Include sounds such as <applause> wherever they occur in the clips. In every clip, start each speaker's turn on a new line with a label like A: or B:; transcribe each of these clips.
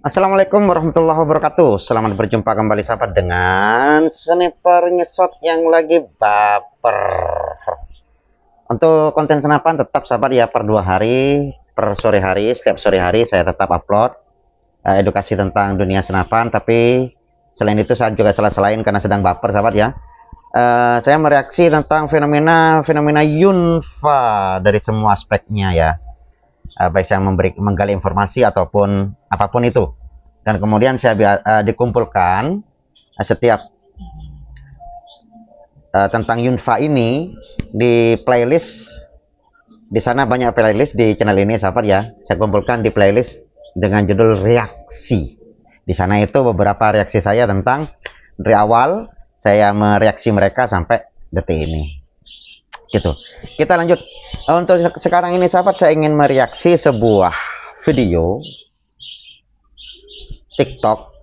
A: Assalamualaikum warahmatullahi wabarakatuh. Selamat berjumpa kembali sahabat dengan Sniper ngesot yang lagi baper. Untuk konten senapan tetap sahabat ya per dua hari Per sore hari, setiap sore hari saya tetap upload uh, Edukasi tentang dunia senapan Tapi selain itu saya juga salah-selain karena sedang baper sahabat ya. Uh, Saya mereaksi tentang fenomena fenomena Yunfa Dari semua aspeknya ya uh, baik saya memberi menggali informasi ataupun apa pun itu. Dan kemudian saya uh, dikumpulkan uh, setiap uh, tentang Yunfa ini di playlist. Di sana banyak playlist di channel ini sahabat ya. Saya kumpulkan di playlist dengan judul reaksi. Di sana itu beberapa reaksi saya tentang dari awal saya mereaksi mereka sampai detik ini. Gitu. Kita lanjut untuk sekarang ini sahabat saya ingin mereaksi sebuah video TikTok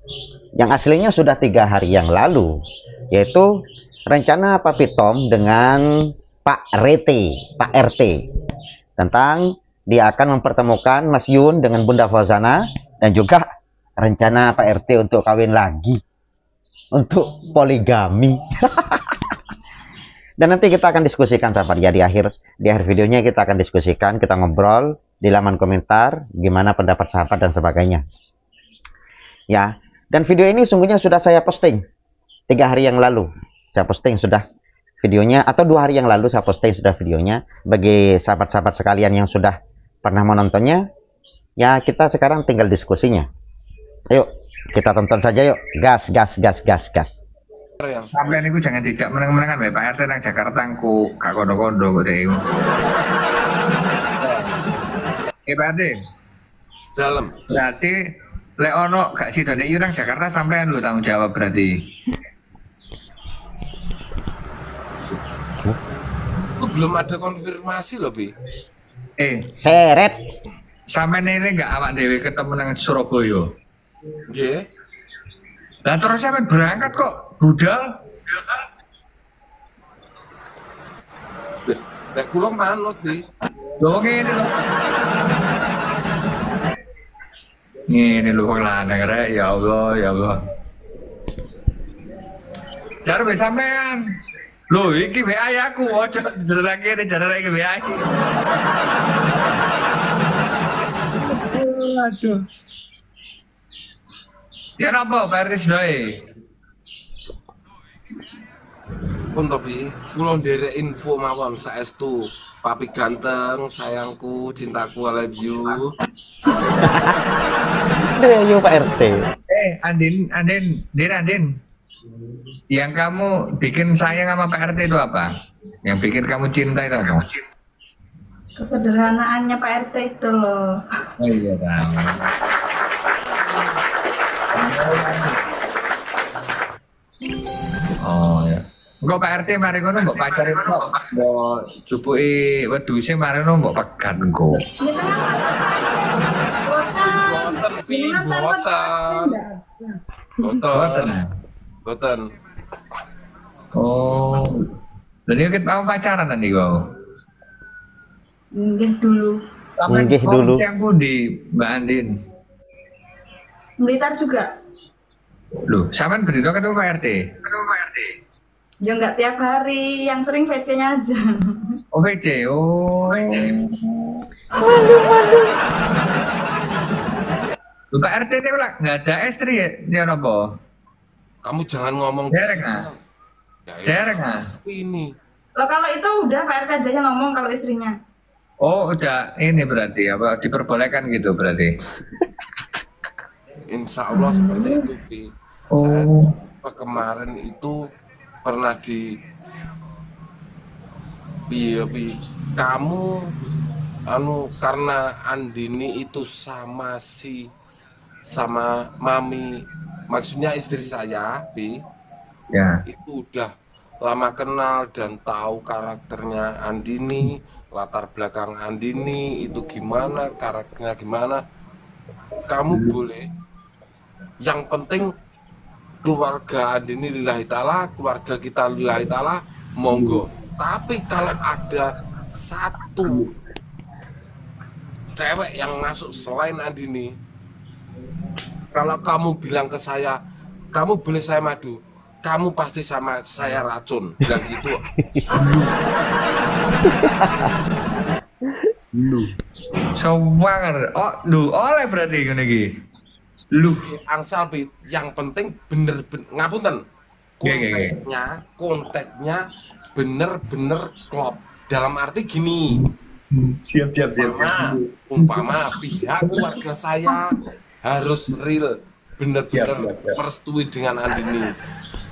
A: yang aslinya sudah tiga hari yang lalu yaitu rencana Papi Tom dengan Pak Rete, Pak RT tentang dia akan mempertemukan Mas Yun dengan Bunda Fauzana dan juga rencana Pak RT untuk kawin lagi untuk poligami <laughs> Dan nanti kita akan diskusikan sahabat ya di akhir di akhir videonya kita akan diskusikan, kita ngobrol di laman komentar gimana pendapat sahabat dan sebagainya. Ya, dan video ini sungguhnya sudah saya posting tiga hari yang lalu. Saya posting sudah videonya atau dua hari yang lalu saya posting sudah videonya bagi sahabat-sahabat sekalian yang sudah pernah menontonnya. Ya, kita sekarang tinggal diskusinya. Ayo, kita tonton saja yuk. Gas, gas, gas, gas, gas.
B: Sampai niku jangan dijak meneng-menengan Pak RT nang Jakarta ku gak kondo-kondo kok dhewe. Eh Pak RT.
C: Dalam.
B: Berarti lek ono gak sidone iku nang Jakarta sampean lu tanggung jawab berarti.
C: Itu belum ada konfirmasi loh, Bi.
B: Eh,
A: Seret.
B: sampean ini gak awak dhewe ketemu nang Surabaya.
C: Nggih.
B: Lah terus sampean berangkat kok budal?
C: Lek kula manut, Bi.
B: Lho ngene lho. Ngene lho kok lanang rek ya Allah ya Allah. Jar wis sampean. Lho iki WA aku ojo jarak kene jarak iki WA iki. Aduh. Ya napa Pak RT
C: Untuk Bi, kula nderek info mawon saestu. Papi ganteng, sayangku, cintaku, I love you.
A: Aduh, yuk Pak RT.
B: Eh, Andin, Andin, Din, Andin. Yang kamu bikin sayang sama Pak RT itu apa? Yang bikin kamu cinta itu apa?
D: kesederhanaannya Pak RT itu loh.
B: Oh iya tahu. Oh ya. Enggak Pak RT mari ngono mbok pacare kok. Mbok jupuki wedhuse mari ngono mbok pegat engko.
C: Boten, boten. Boten. Boten.
B: Oh. Jadi kita mau pacaran nanti kau.
D: Nggih dulu.
A: Nggih dulu.
B: Yang pundi Mbak Andin?
D: Blitar juga.
B: Loh, sampean berdiri ketemu Pak RT? Ketemu Pak RT.
D: Ya nggak tiap hari, yang sering VC-nya aja.
B: Oh VC, oh. VC. Loh, Pak RT itu lah nggak ada istri ya? Dia apa?
C: Kamu jangan ngomong
B: Derek ah.
C: Ya, ya.
B: Derek ah.
C: Ini.
D: Loh kalau itu udah Pak RT aja yang ngomong kalau istrinya.
B: Oh udah ini berarti apa diperbolehkan gitu berarti?
C: Insya Allah seperti itu.
B: Oh.
C: Kemarin itu pernah di Bi. Kamu anu karena Andini itu sama si sama mami maksudnya istri saya Bi
B: Ya.
C: itu udah lama kenal dan tahu karakternya Andini latar belakang Andini itu gimana karakternya gimana kamu boleh yang penting keluarga Andini lillahi ta'ala keluarga kita lillahi ta'ala monggo tapi kalau ada satu cewek yang masuk selain Andini kalau kamu bilang ke saya kamu boleh saya madu kamu pasti sama saya racun bilang gitu
B: Lu. Sowanger. Oh, lu oleh berarti ngene iki. Lu.
C: Angsal Pi. yang penting bener bener ngapunten. Konteksnya konteksnya bener-bener klop. Dalam arti gini.
B: Siap siap
C: umpama umpama pihak keluarga saya harus real bener-bener
B: Siap, siap, siap.
C: merestui dengan Andini.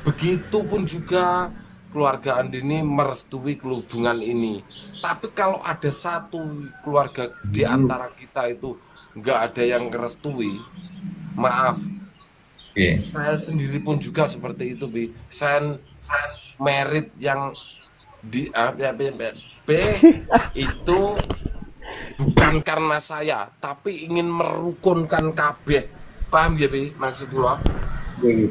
C: Begitupun juga keluarga Andini merestui hubungan ini. Tapi kalau ada satu keluarga di antara kita itu nggak ada yang merestui maaf.
B: Oke.
C: saya sendiri pun juga seperti itu bi. Saya saya merit yang di ya, B, B, B, <laughs> itu bukan karena saya tapi ingin merukunkan kabeh. Paham ya bi maksud lo
B: Payu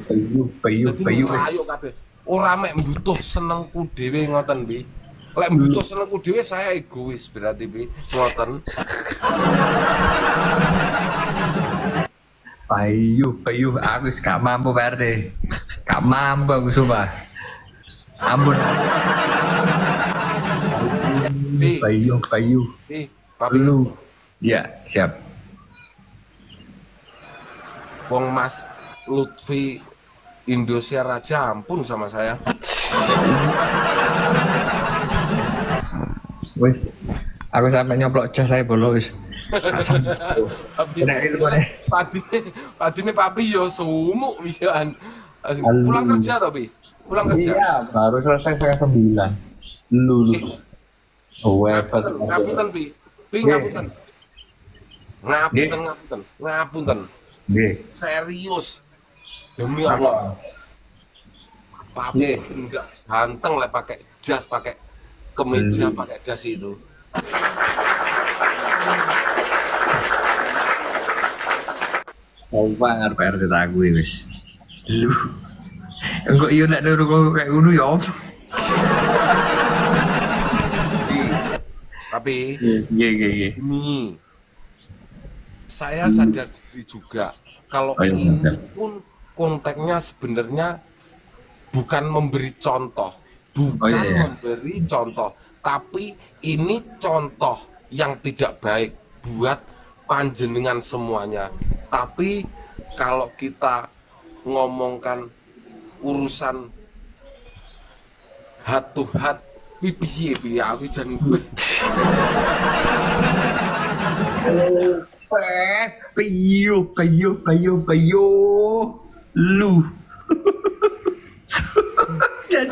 B: payu
C: jadi
B: payu.
C: ayo kabeh. Ora mek butuh senengku dhewe ngoten bi. Lek butuh senengku dhewe saya egois berarti bi. Ngoten <laughs>
B: Payu payu aku gak mampu Pak RT. Gak mampu aku sumpah. Ampun.
C: bi papi
B: Lu. Ya, siap.
C: wong mas Lutfi Indonesia Raja ampun sama saya
B: Wis. Aku sampai nyoplok jas saya bolo wis. Asam. Kena ilmu deh.
C: Padine, padine papi yo sumuk.
B: Alu.
C: Pulang kerja tapi, pulang kerja.
B: Iya, baru selesai setengah sembilan. Lu lu. Oh.
C: Ngapunten, ngapunten pi, pi ngapunten. Ngapunten, ngapunten, ngapunten.
B: Nggih.
C: Serius. Demi Allah, papi enggak ganteng lah pakai jas, pakai kemeja, pakai jas itu.
B: Banget Pak RT aku wis. Lu. Engko iya nek nuru kok kayak ngono ya apa?
C: Pi, Tapi
B: Iya, iya, iya.
C: ini saya sadar diri juga kalau
B: Oh, iya,
C: ini pun konteksnya sebenarnya bukan memberi contoh bukan
B: Oh, iya, iya.
C: memberi contoh tapi ini contoh yang tidak baik buat panjenengan semuanya tapi kalau kita ngomongkan urusan hat to hat pipi pipi aku jangan
B: Eh, Payu, payu, payu, payu. Lu. <laughs> Dan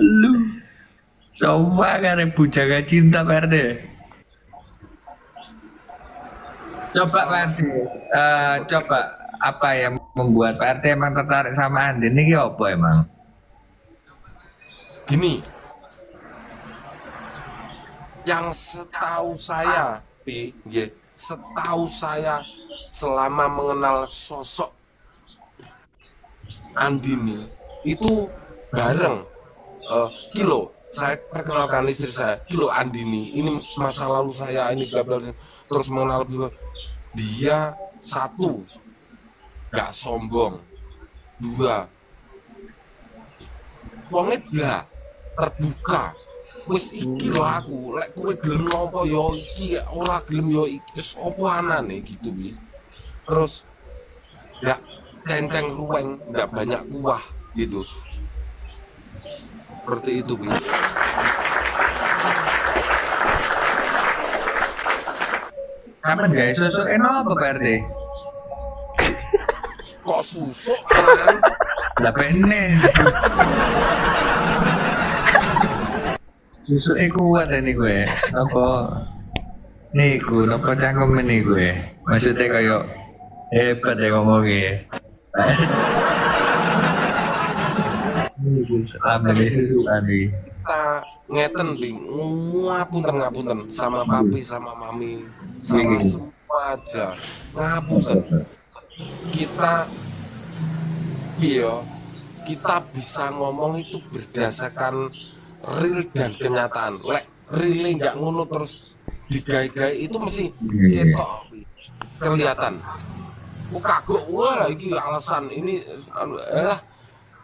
B: lu. Coba kan bujaga cinta Pak RT. Coba Pak RT, eh, coba apa yang membuat Pak RT emang tertarik sama Andin ini apa emang?
C: gini yang setahu saya pi setahu saya selama mengenal sosok Andini itu bareng eh, kilo saya perkenalkan istri saya. Kilo Andini ini masa lalu saya ini bla bla terus mengenal dia satu gak sombong. Dua wonge bla terbuka. Wis iki lho aku lek kowe gelem nampa yo iki ora gelem yo iki wis opo anane gitu wi terus nggak cenceng ruweng nggak banyak kuah gitu seperti itu wi
B: Kapan guys, susu enak apa Pak RT?
C: kok susuk
B: Lah pene. Susu e kuat ini gue. Apa? Niku, napa cangkem ini gue. Maksudnya kayak hebat ya ngomongnya.
C: Kita ngeten bing ngapunten ngapunten. Sama papi sama mami sama semua aja. Ngapunten. Kita iya kita bisa ngomong itu berdasarkan real dan kenyataan. Lek real nggak ngono terus digai-gai itu mesti
B: Iya,
C: ketok kelihatan. Kagok wah lagi alasan ini anu,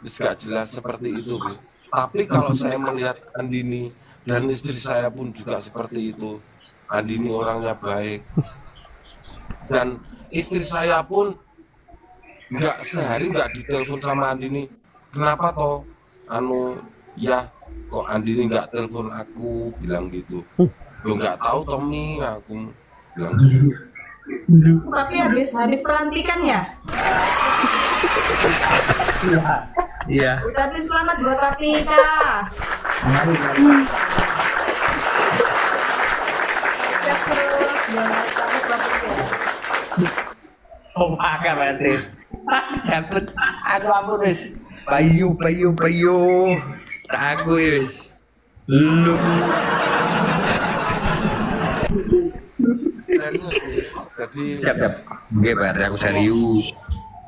C: eh wis gak jelas seperti itu Bi. tapi kalau saya melihat Andini dan istri saya pun juga seperti itu. Andini orangnya baik. Dan istri saya pun nggak sehari nggak ditelepon sama Andini. Kenapa toh? Anu ya kok Andini nggak telepon aku? Bilang gitu. Lo nggak tahu Tommy aku bilang gitu.
D: Tapi habis habis pelantikan ya. <laughs> <laughs>
B: Iya.
D: Ucapin selamat buat Papi Kak. Sukses terus buat.
B: Oh, makan berarti. Cabut. Aku ampun wis. Bayu, bayu, bayu. Tak aku wis. Lu.
C: serius nih jadi
B: Siap, siap. Oke, Pak RT, aku serius.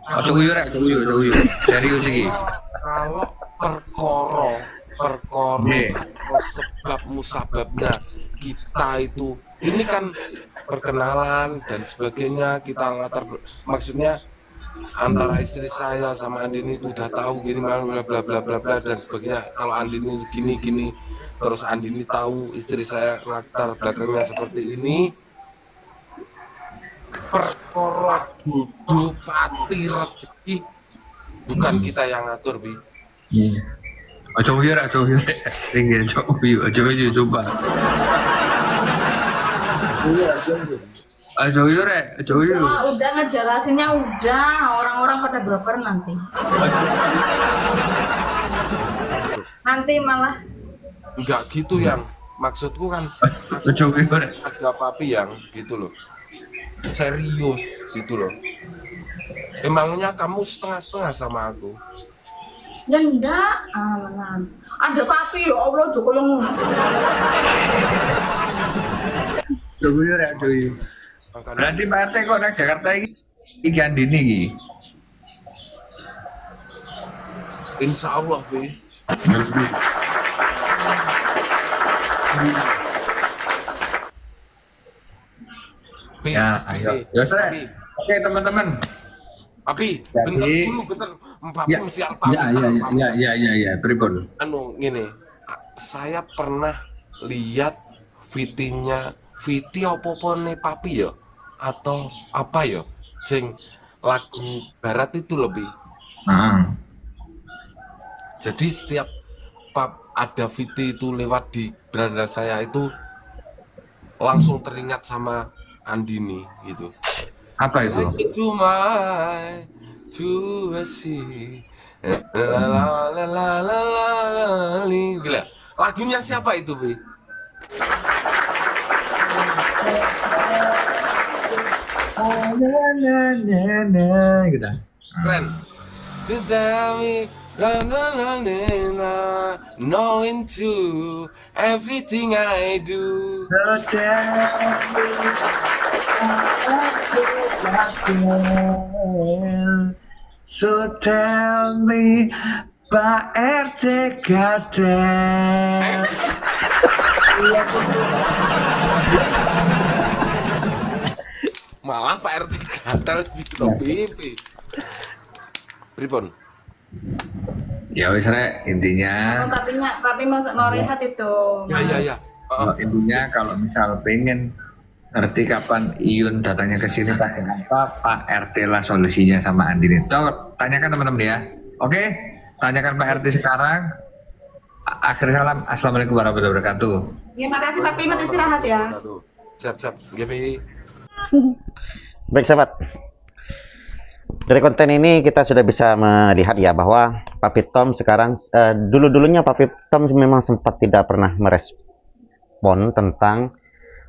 B: Ojo guyu rek, ojo guyu, ojo guyu. Serius iki.
C: Kalau perkoro perkoro atau sebab musababnya kita itu ini kan perkenalan dan sebagainya kita latar maksudnya antara istri saya sama Andini itu udah tahu gini bla bla bla bla bla bla dan sebagainya. Kalau Andini gini gini terus Andini tahu istri saya latar belakangnya seperti ini perkara duduk pati rezeki bukan kita yang ngatur bi
B: ojo guyu rek. Tinggi, ojo guyu, ojo guyu coba. Ojo guyu rek, guyu.
D: Wah, udah ngejelasinnya udah orang-orang pada baper nanti. Nanti malah
C: enggak gitu yang maksudku kan
B: rek.
C: ada papi yang gitu loh serius gitu loh emangnya kamu setengah-setengah sama aku
D: ya enggak aman. Ada papi ya Allah Joko yang
B: Ojo guyu rek.
C: Makanya
B: Berarti Pak RT kok nang Jakarta iki iki Andini iki.
C: insya Allah bi
B: Ya, ayo. Ya, saya. Oke, teman-teman.
C: Papi,
B: Jadi-
C: bentar dulu, bentar. Papi
B: Ya,
C: mesti apa?
B: ya, ya, ya, ya, ya, ya, ya, pripun?
C: Anu, gini, saya pernah lihat fitinya, fiti apa nih papi ya? Atau apa ya? Sing lagu barat itu lebih.
B: Nah,
C: Jadi setiap pap ada Viti itu lewat di beranda saya itu langsung teringat sama Andini gitu.
B: Apa itu?
C: Like to my to see. La la la la la la la li. Gila. Lagunya siapa itu, Bi?
B: Gitu.
C: Keren. To tell me la la la la la knowing to everything I do.
B: So tell me Pak RT Katen
C: Malah Pak RT gatal gitu pipi. Pripon?
B: Ya wis rek intinya
D: Oh, papi nggak, papi mau mau rehat itu.
C: Ya ya ya.
B: kalau intinya kalau misal pengen ngerti kapan Iyun datangnya ke sini pakai apa Pak RT lah solusinya sama Andini. Coba tanyakan teman-teman ya. Oke, tanyakan Pak RT sekarang. Akhir salam. Assalamualaikum warahmatullahi wabarakatuh.
D: Ya makasih papi, mau istirahat ya.
C: Aduh. Siap siap. Gini.
A: Baik sahabat, dari konten ini kita sudah bisa melihat ya bahwa Papi Tom sekarang eh, dulu-dulunya Papi Tom memang sempat tidak pernah merespon tentang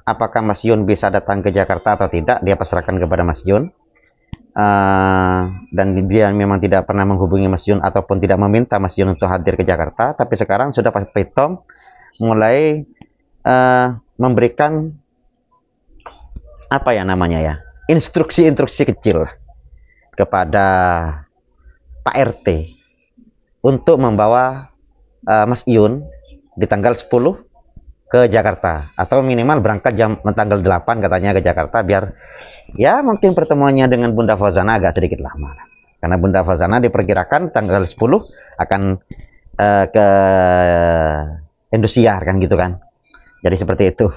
A: apakah Mas Yun bisa datang ke Jakarta atau tidak. Dia pasrahkan kepada Mas Yun. Eh, dan dia memang tidak pernah menghubungi Mas Yun ataupun tidak meminta Mas Yun untuk hadir ke Jakarta. Tapi sekarang sudah Papi Tom mulai eh, memberikan apa ya namanya ya instruksi-instruksi kecil kepada Pak RT untuk membawa eh, Mas Iun di tanggal 10 ke Jakarta atau minimal berangkat jam tanggal 8 katanya ke Jakarta biar ya mungkin pertemuannya dengan Bunda Fauzana agak sedikit lama. Karena Bunda Fauzana diperkirakan tanggal 10 akan uh, ke Indosiar kan gitu kan. Jadi seperti itu.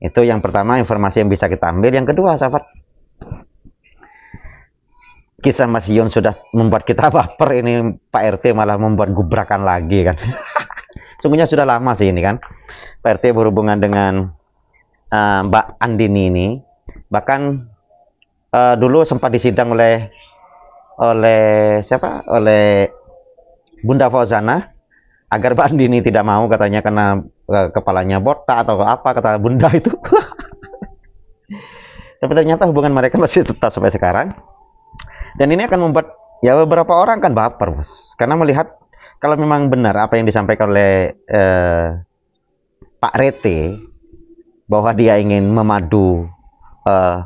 A: Itu yang pertama informasi yang bisa kita ambil. Yang kedua, sahabat, kisah Mas Yon sudah membuat kita <laughs> baper ini Pak RT malah membuat gubrakan lagi kan. <laughs> Sungguhnya sudah lama sih ini kan. Pak RT berhubungan dengan uh, Mbak Andini ini. Bahkan uh, dulu sempat disidang oleh oleh siapa? Oleh Bunda Fauzana agar Mbak Andini tidak mau katanya karena uh, kepalanya botak atau apa kata Bunda itu. <laughs> Tapi ternyata hubungan mereka masih tetap sampai sekarang. Dan ini akan membuat ya beberapa orang kan baper, Bos. Karena melihat kalau memang benar apa yang disampaikan oleh eh, Pak Rete bahwa dia ingin memadu eh,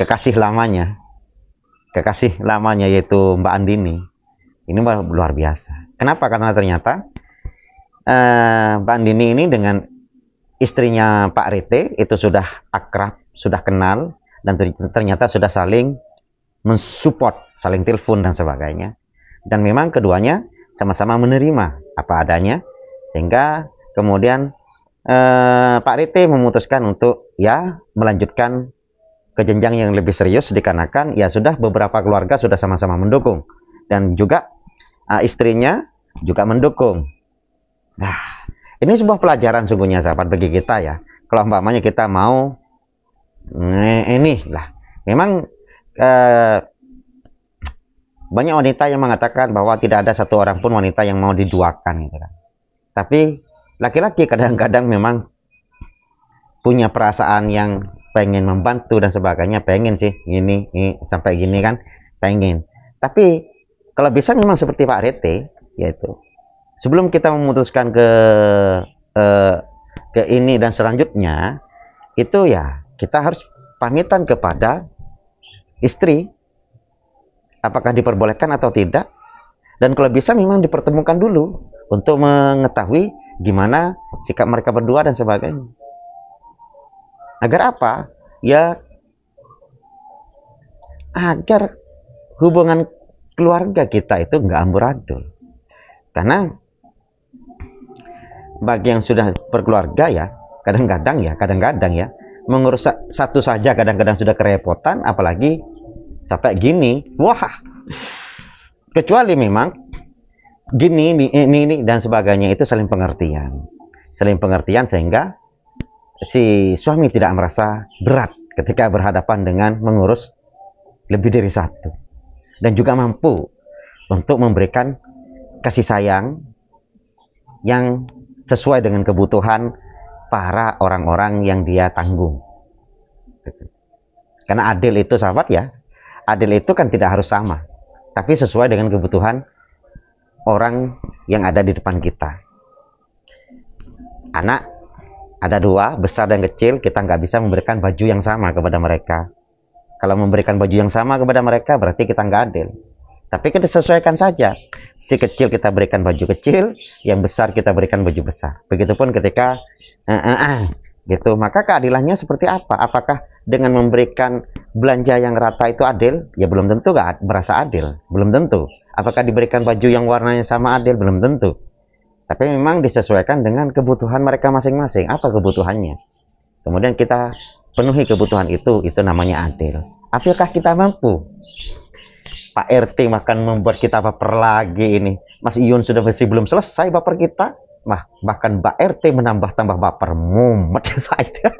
A: kekasih lamanya, kekasih lamanya yaitu Mbak Andini, ini luar biasa. Kenapa? Karena ternyata eh, Mbak Andini ini dengan istrinya Pak Rete itu sudah akrab, sudah kenal, dan ternyata sudah saling mensupport, saling telepon dan sebagainya. Dan memang keduanya sama-sama menerima apa adanya sehingga kemudian eh, Pak Rite memutuskan untuk ya melanjutkan ke jenjang yang lebih serius dikarenakan ya sudah beberapa keluarga sudah sama-sama mendukung dan juga eh, istrinya juga mendukung. Nah, ini sebuah pelajaran sungguhnya sahabat bagi kita ya. Kalau umpamanya kita mau ini lah, memang eh, banyak wanita yang mengatakan bahwa tidak ada satu orang pun wanita yang mau diduakan gitu kan. Tapi laki-laki kadang-kadang memang punya perasaan yang pengen membantu dan sebagainya, pengen sih gini, ini, sampai gini kan, pengen. Tapi kalau bisa memang seperti Pak Rete, yaitu sebelum kita memutuskan ke eh, ke ini dan selanjutnya, itu ya kita harus pamitan kepada istri apakah diperbolehkan atau tidak dan kalau bisa memang dipertemukan dulu untuk mengetahui gimana sikap mereka berdua dan sebagainya. Agar apa? Ya agar hubungan keluarga kita itu nggak amburadul. Karena bagi yang sudah berkeluarga ya kadang-kadang ya kadang-kadang ya mengurus satu saja kadang-kadang sudah kerepotan apalagi sampai gini wah. Kecuali memang gini ini, ini, ini dan sebagainya itu saling pengertian. Saling pengertian sehingga si suami tidak merasa berat ketika berhadapan dengan mengurus lebih dari satu. Dan juga mampu untuk memberikan kasih sayang yang sesuai dengan kebutuhan para orang-orang yang dia tanggung. Karena adil itu sahabat ya adil itu kan tidak harus sama, tapi sesuai dengan kebutuhan orang yang ada di depan kita. Anak ada dua, besar dan kecil, kita nggak bisa memberikan baju yang sama kepada mereka. Kalau memberikan baju yang sama kepada mereka, berarti kita nggak adil. Tapi kita sesuaikan saja. Si kecil kita berikan baju kecil, yang besar kita berikan baju besar. Begitupun ketika uh, uh, uh, gitu. Maka keadilannya seperti apa? Apakah dengan memberikan belanja yang rata itu adil? Ya belum tentu gak merasa adil, belum tentu. Apakah diberikan baju yang warnanya sama adil? Belum tentu. Tapi memang disesuaikan dengan kebutuhan mereka masing-masing. Apa kebutuhannya? Kemudian kita penuhi kebutuhan itu, itu namanya adil. Apakah kita mampu? Pak RT makan membuat kita baper lagi ini. Mas Iyun sudah masih belum selesai baper kita. Bah, bahkan Mbak RT menambah tambah baper mumet <laughs> saya.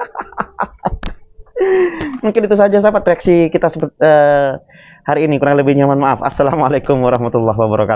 A: Mungkin itu saja sahabat reaksi kita uh, hari ini kurang lebih nyaman maaf. Assalamualaikum warahmatullahi wabarakatuh.